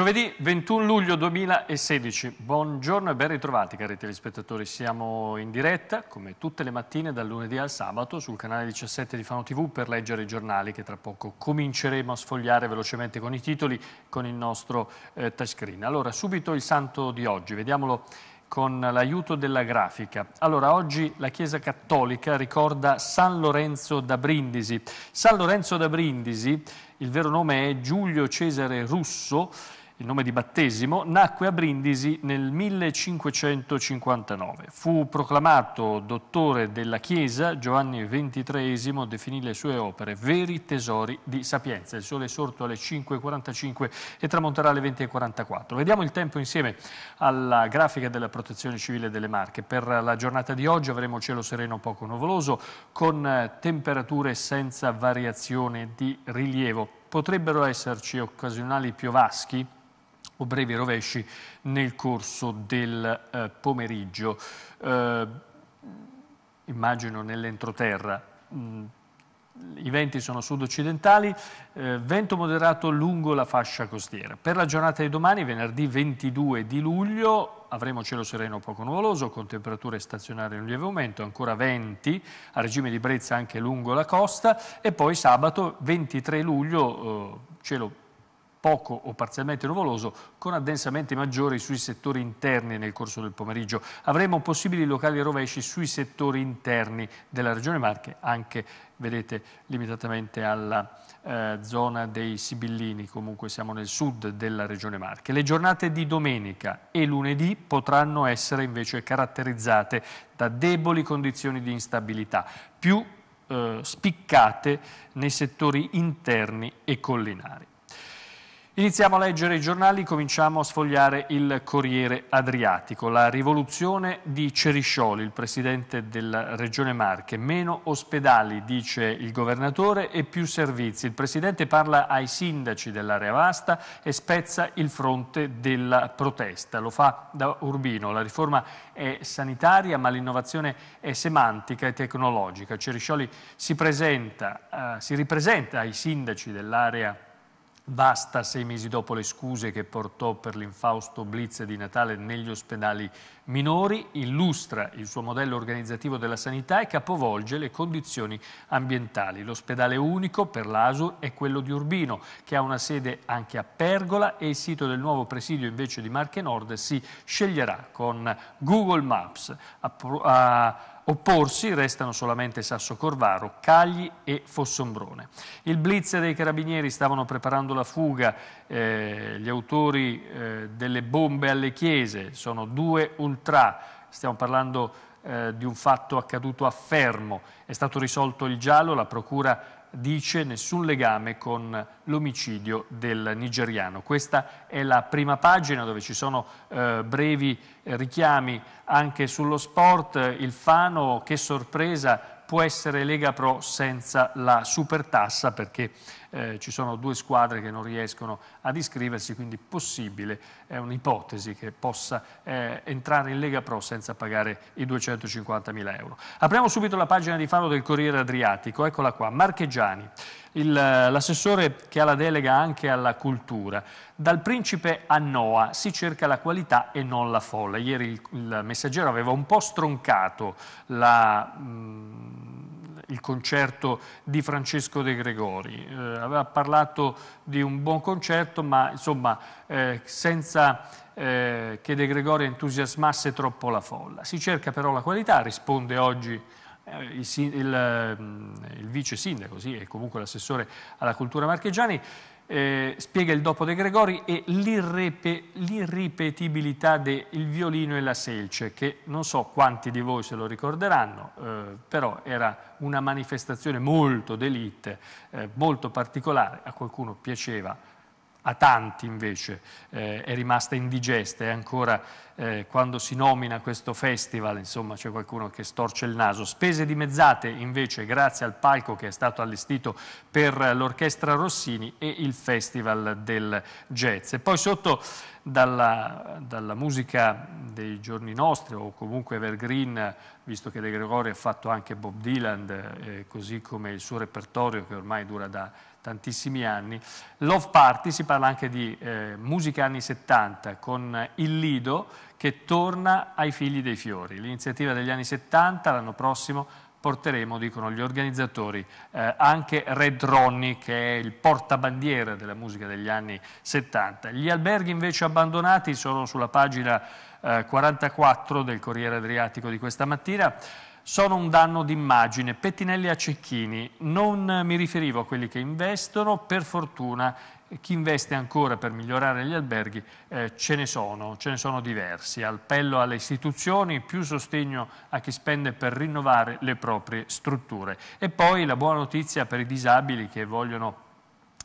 Giovedì 21 luglio 2016, buongiorno e ben ritrovati cari telespettatori, siamo in diretta come tutte le mattine dal lunedì al sabato sul canale 17 di Fano TV per leggere i giornali che tra poco cominceremo a sfogliare velocemente con i titoli con il nostro eh, touchscreen. Allora subito il santo di oggi, vediamolo con l'aiuto della grafica. Allora, oggi la Chiesa Cattolica ricorda San Lorenzo da Brindisi. San Lorenzo da Brindisi, il vero nome è Giulio Cesare Russo, il nome di battesimo, nacque a Brindisi nel 1559. Fu proclamato dottore della Chiesa, Giovanni XXIII definì le sue opere veri tesori di sapienza. Il sole è sorto alle 5.45 e tramonterà alle 20.44. Vediamo il tempo insieme alla grafica della Protezione Civile delle Marche. Per la giornata di oggi avremo cielo sereno poco nuvoloso con temperature senza variazione di rilievo. Potrebbero esserci occasionali piovaschi o brevi rovesci nel corso del eh, pomeriggio. Eh, immagino nell'entroterra. Mm, I venti sono sud-occidentali, eh, vento moderato lungo la fascia costiera. Per la giornata di domani, venerdì 22 di luglio, avremo cielo sereno poco nuvoloso, con temperature stazionarie in lieve aumento, ancora venti a regime di brezza anche lungo la costa e poi sabato 23 luglio, eh, cielo poco o parzialmente nuvoloso, con addensamenti maggiori sui settori interni nel corso del pomeriggio. Avremo possibili locali rovesci sui settori interni della Regione Marche, anche, vedete, limitatamente alla eh, zona dei Sibillini, comunque siamo nel sud della Regione Marche. Le giornate di domenica e lunedì potranno essere invece caratterizzate da deboli condizioni di instabilità, più eh, spiccate nei settori interni e collinari. Iniziamo a leggere i giornali, cominciamo a sfogliare il Corriere Adriatico. La rivoluzione di Ceriscioli, il presidente della Regione Marche. Meno ospedali, dice il governatore, e più servizi. Il presidente parla ai sindaci dell'area vasta e spezza il fronte della protesta. Lo fa da Urbino. La riforma è sanitaria, ma l'innovazione è semantica e tecnologica. Ceriscioli si, presenta, uh, si ripresenta ai sindaci dell'area vasta Basta sei mesi dopo le scuse che portò per l'infausto blitz di Natale negli ospedali minori, illustra il suo modello organizzativo della sanità e capovolge le condizioni ambientali. L'ospedale unico per l'ASUR è quello di Urbino, che ha una sede anche a Pergola e il sito del nuovo presidio invece di Marche Nord si sceglierà con Google Maps. A, a, Opporsi restano solamente Sasso Corvaro, Cagli e Fossombrone. Il blitz dei carabinieri stavano preparando la fuga, eh, gli autori eh, delle bombe alle chiese sono due ultra, stiamo parlando eh, di un fatto accaduto a Fermo, è stato risolto il giallo, la procura dice nessun legame con l'omicidio del nigeriano. Questa è la prima pagina dove ci sono eh, brevi eh, richiami anche sullo sport. Il Fano, che sorpresa, può essere Lega Pro senza la supertassa perché eh, ci sono due squadre che non riescono ad iscriversi, quindi possibile, è un'ipotesi che possa eh, entrare in Lega Pro senza pagare i 250 mila euro. Apriamo subito la pagina di Fano del Corriere Adriatico, eccola qua, Marchegiani l'assessore che ha la delega anche alla cultura. Dal principe a Noa si cerca la qualità e non la folla. Ieri il, il messaggero aveva un po' stroncato la, mh, il concerto di Francesco De Gregori. Eh, aveva parlato di un buon concerto, ma insomma eh, senza eh, che De Gregori entusiasmasse troppo la folla. Si cerca però la qualità, risponde oggi eh, il, il, ehm, il, vice sindaco sì, e comunque l'assessore alla cultura marchegiani, eh, spiega il dopo De Gregori e l'irripetibilità del violino e la selce, che non so quanti di voi se lo ricorderanno, eh, però era una manifestazione molto d'élite, eh, molto particolare, a qualcuno piaceva, a tanti invece eh, è rimasta indigesta e ancora eh, quando si nomina questo festival insomma c'è qualcuno che storce il naso. Spese dimezzate invece grazie al palco che è stato allestito per l'orchestra Rossini e il festival del jazz. E poi sotto dalla, dalla musica dei giorni nostri o comunque evergreen, visto che De Gregori ha fatto anche Bob Dylan, eh, così come il suo repertorio che ormai dura da tantissimi anni. Love Party, si parla anche di eh, musica anni 70 con il Lido che torna ai figli dei fiori. L'iniziativa degli anni 70, l'anno prossimo porteremo, dicono gli organizzatori, eh, anche Red Ronnie che è il portabandiera della musica degli anni 70. Gli alberghi invece abbandonati sono sulla pagina eh, 44 del Corriere Adriatico di questa mattina sono un danno d'immagine. Pettinelli a Cecchini, non mi riferivo a quelli che investono, per fortuna chi investe ancora per migliorare gli alberghi eh, ce ne sono, ce ne sono diversi. Appello alle istituzioni, più sostegno a chi spende per rinnovare le proprie strutture. E poi la buona notizia per i disabili che vogliono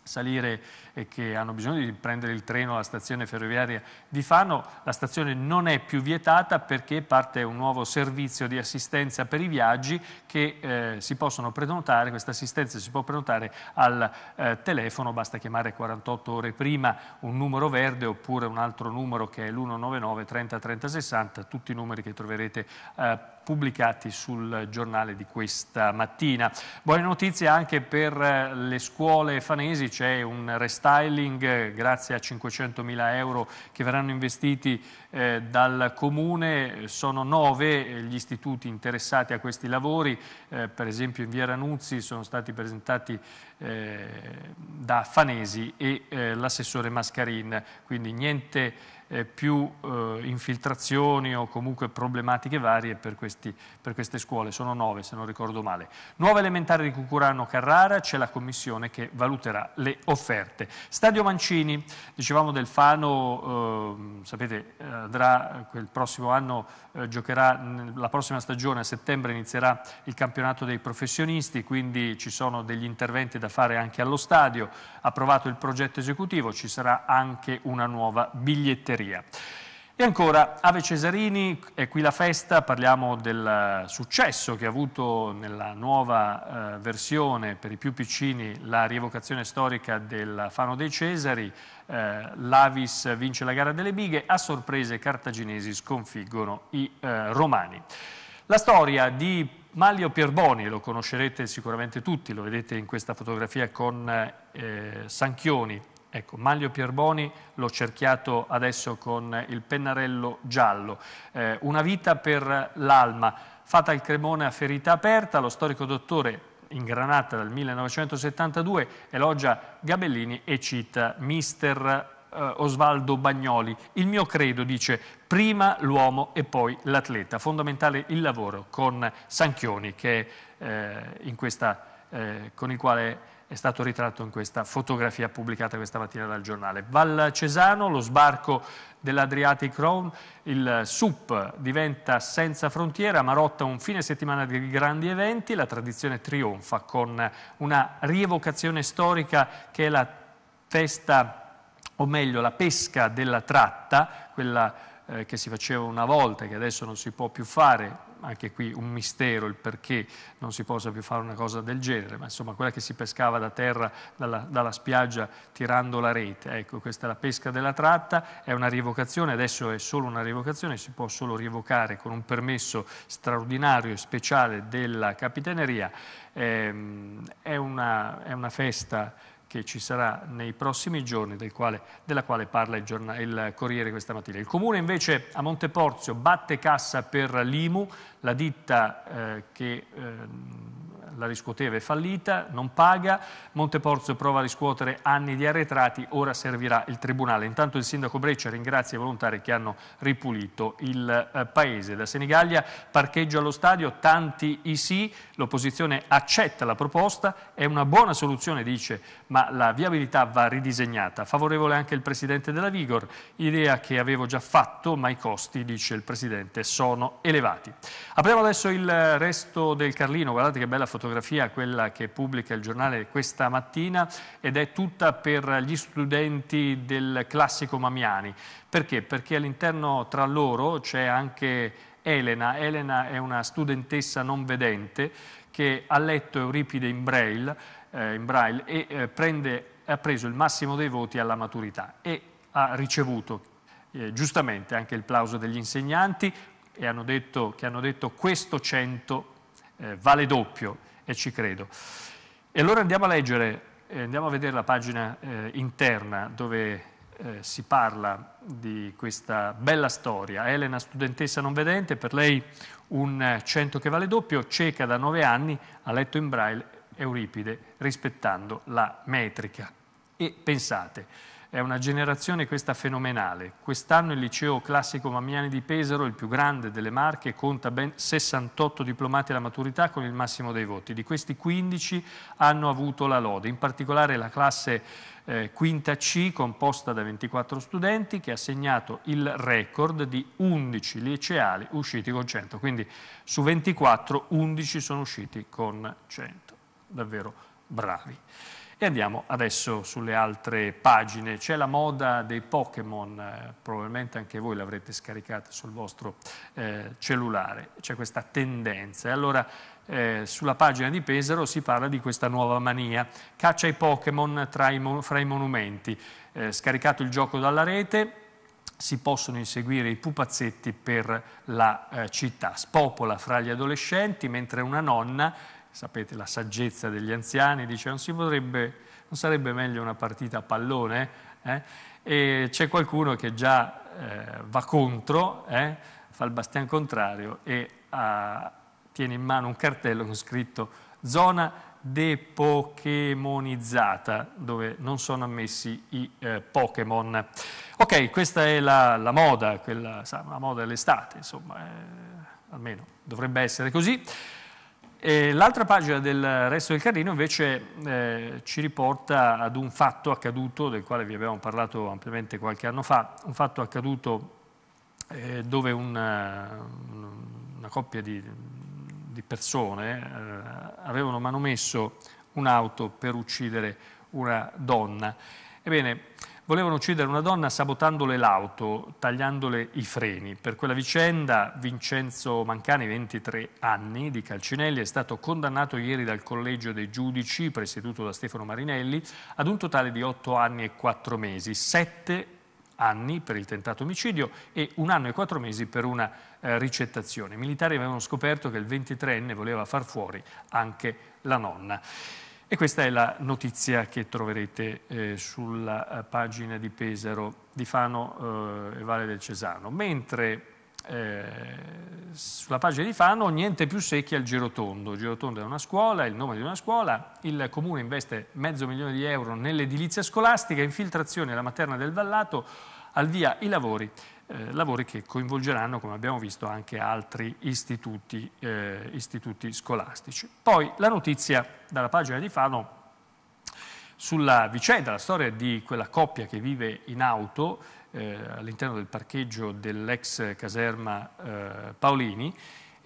salire e che hanno bisogno di prendere il treno alla stazione ferroviaria di Fano, la stazione non è più vietata perché parte un nuovo servizio di assistenza per i viaggi che eh, si possono prenotare, questa assistenza si può prenotare al eh, telefono, basta chiamare 48 ore prima un numero verde oppure un altro numero che è l'199 30 30 60, tutti i numeri che troverete eh, pubblicati sul giornale di questa mattina. Buone notizie anche per eh, le scuole fanesi, c'è un restyling eh, grazie a 500 mila euro che verranno investiti eh, dal Comune, sono nove gli istituti interessati a questi lavori, eh, per esempio in Via Ranuzzi sono stati presentati eh, da Fanesi e eh, l'assessore Mascarin, quindi niente eh, più eh, infiltrazioni o comunque problematiche varie per, questi, per, queste scuole, sono nove se non ricordo male. Nuova elementare di Cucurano Carrara, c'è la commissione che valuterà le offerte. Stadio Mancini, dicevamo del Fano, eh, sapete, andrà il prossimo anno, eh, giocherà la prossima stagione, a settembre inizierà il campionato dei professionisti, quindi ci sono degli interventi da fare anche allo stadio, approvato il progetto esecutivo, ci sarà anche una nuova biglietteria Ungheria. E ancora, Ave Cesarini, è qui la festa, parliamo del successo che ha avuto nella nuova eh, versione per i più piccini la rievocazione storica del Fano dei Cesari, eh, l'Avis vince la gara delle bighe, a sorprese i cartaginesi sconfiggono i eh, romani. La storia di Maglio Pierboni, lo conoscerete sicuramente tutti, lo vedete in questa fotografia con eh, Sanchioni, Ecco, Maglio Pierboni l'ho cerchiato adesso con il pennarello giallo. Eh, una vita per l'Alma, fatta il Cremone a ferita aperta, lo storico dottore ingranata dal 1972 elogia Gabellini e cita mister eh, Osvaldo Bagnoli. Il mio credo dice prima l'uomo e poi l'atleta. Fondamentale il lavoro con Sanchioni che, eh, questa, eh, con il quale è stato ritratto in questa fotografia pubblicata questa mattina dal giornale. Val Cesano, lo sbarco dell'Adriatic Rome, il SUP diventa senza frontiera, Marotta un fine settimana di grandi eventi, la tradizione trionfa con una rievocazione storica che è la festa, o meglio la pesca della tratta, quella eh, che si faceva una volta e che adesso non si può più fare, anche qui un mistero il perché non si possa più fare una cosa del genere, ma insomma quella che si pescava da terra, dalla, dalla spiaggia tirando la rete, ecco questa è la pesca della tratta, è una rievocazione, adesso è solo una rievocazione, si può solo rievocare con un permesso straordinario e speciale della Capitaneria, ehm, è, una, è una festa che ci sarà nei prossimi giorni, del quale, della quale parla il, giornale, il, Corriere questa mattina. Il Comune invece a Monteporzio batte cassa per l'IMU, la ditta eh, che eh, la riscuoteva è fallita, non paga, Monteporzio prova a riscuotere anni di arretrati, ora servirà il Tribunale. Intanto il Sindaco Breccia ringrazia i volontari che hanno ripulito il eh, paese. Da Senigallia parcheggio allo stadio, tanti i sì, l'opposizione accetta la proposta, è una buona soluzione dice, ma la viabilità va ridisegnata. Favorevole anche il Presidente della Vigor, idea che avevo già fatto, ma i costi, dice il Presidente, sono elevati. Apriamo adesso il resto del Carlino, guardate che bella fotografia fotografia, quella che pubblica il giornale questa mattina, ed è tutta per gli studenti del classico Mamiani. Perché? Perché all'interno tra loro c'è anche Elena. Elena è una studentessa non vedente che ha letto Euripide in Braille, eh, in braille e eh, prende, ha preso il massimo dei voti alla maturità e ha ricevuto eh, giustamente anche il plauso degli insegnanti e hanno detto, che hanno detto questo 100 eh, vale doppio e ci credo. E allora andiamo a leggere eh, andiamo a vedere la pagina eh, interna dove eh, si parla di questa bella storia. Elena, studentessa non vedente, per lei un 100 che vale doppio, cieca da 9 anni, ha letto in braille Euripide rispettando la metrica. E pensate, è una generazione questa fenomenale. Quest'anno il liceo classico Mamiani di Pesaro, il più grande delle Marche, conta ben 68 diplomati alla maturità con il massimo dei voti. Di questi 15 hanno avuto la lode, in particolare la classe eh, quinta C composta da 24 studenti che ha segnato il record di 11 liceali usciti con 100. Quindi su 24 11 sono usciti con 100. Davvero bravi. E andiamo adesso sulle altre pagine. C'è la moda dei Pokémon, eh, probabilmente anche voi l'avrete scaricata sul vostro eh, cellulare. C'è questa tendenza. E allora eh, sulla pagina di Pesaro si parla di questa nuova mania. Caccia i Pokémon fra i monumenti. Eh, scaricato il gioco dalla rete, si possono inseguire i pupazzetti per la eh, città. Spopola fra gli adolescenti, mentre una nonna sapete la saggezza degli anziani, dice non, potrebbe, non sarebbe meglio una partita a pallone? Eh? E c'è qualcuno che già eh, va contro, eh? fa il bastian contrario e ha, tiene in mano un cartello con scritto zona depokemonizzata, dove non sono ammessi i eh, Pokémon. Ok, questa è la, la moda, quella, sa, la moda dell'estate, insomma, eh, almeno dovrebbe essere così. L'altra pagina del resto del Carlino invece eh, ci riporta ad un fatto accaduto, del quale vi abbiamo parlato ampiamente qualche anno fa, un fatto accaduto eh, dove una, una, coppia di, di persone eh, avevano manomesso un'auto per uccidere una donna. Ebbene, volevano uccidere una donna sabotandole l'auto, tagliandole i freni. Per quella vicenda Vincenzo Mancani, 23 anni, di Calcinelli, è stato condannato ieri dal collegio dei giudici, presieduto da Stefano Marinelli, ad un totale di 8 anni e 4 mesi, 7 anni per il tentato omicidio e un anno e 4 mesi per una eh, ricettazione. I militari avevano scoperto che il 23enne voleva far fuori anche la nonna. E questa è la notizia che troverete eh, sulla eh, pagina di Pesaro, di Fano eh, e Valle del Cesano. Mentre eh, sulla pagina di Fano niente più secchi al Girotondo. Girotondo è una scuola, è il nome di una scuola, il comune investe mezzo milione di euro nell'edilizia scolastica, infiltrazione alla materna del Vallato, al via i lavori eh, lavori che coinvolgeranno, come abbiamo visto, anche altri istituti, eh, istituti scolastici. Poi la notizia dalla pagina di Fano sulla vicenda, la storia di quella coppia che vive in auto eh, all'interno del parcheggio dell'ex caserma eh, Paolini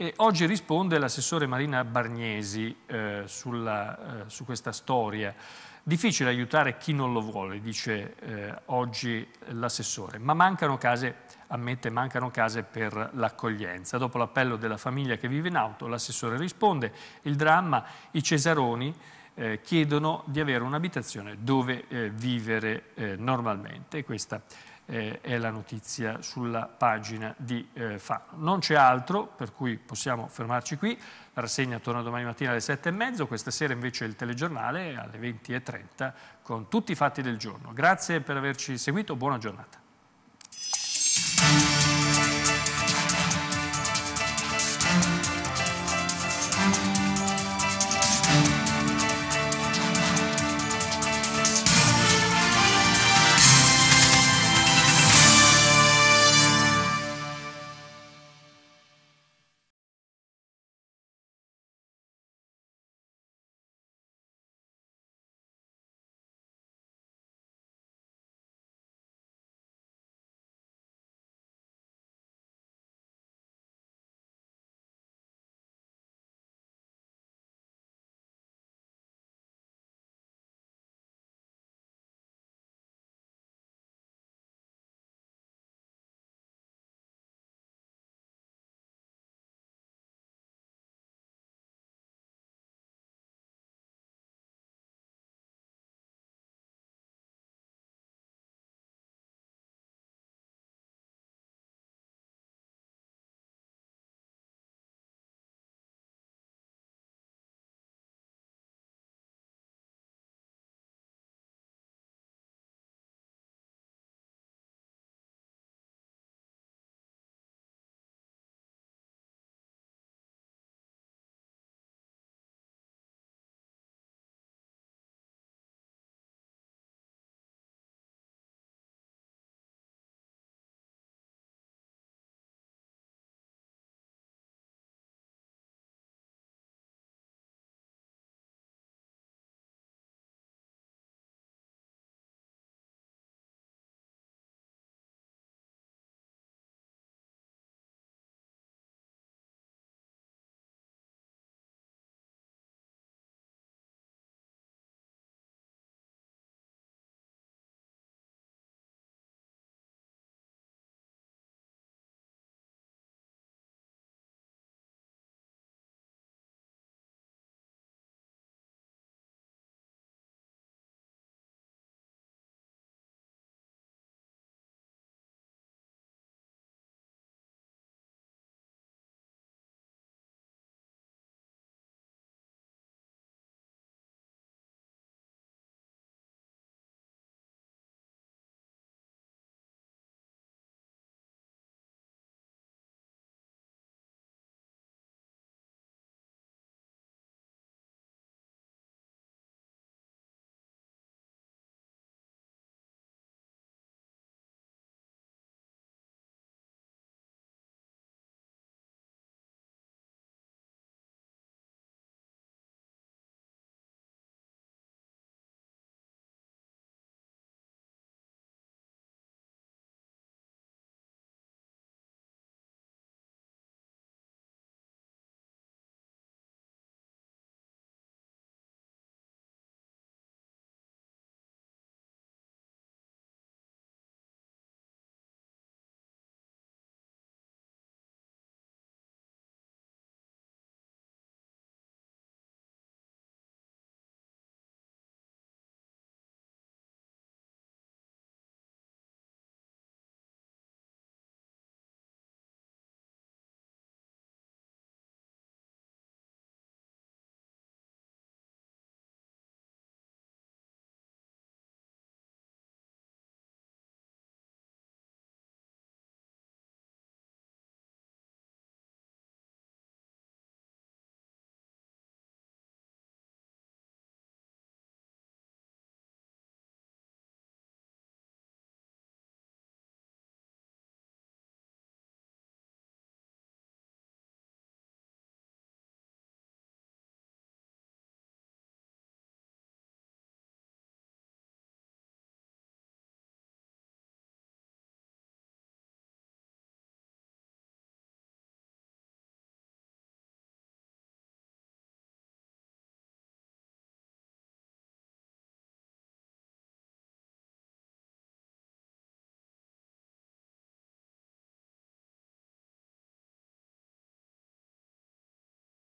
e oggi risponde l'assessore Marina Bargnesi eh, sulla, eh, su questa storia. Difficile aiutare chi non lo vuole, dice eh, oggi l'assessore, ma mancano case, ammette, mancano case per l'accoglienza. Dopo l'appello della famiglia che vive in auto, l'assessore risponde, il dramma, i Cesaroni eh, chiedono di avere un'abitazione dove eh, vivere eh, normalmente. Questa eh, è la notizia sulla pagina di eh, Fano. Non c'è altro, per cui possiamo fermarci qui. La rassegna torna domani mattina alle 7.30, questa sera invece il telegiornale alle 20.30 con tutti i fatti del giorno. Grazie per averci seguito, buona giornata.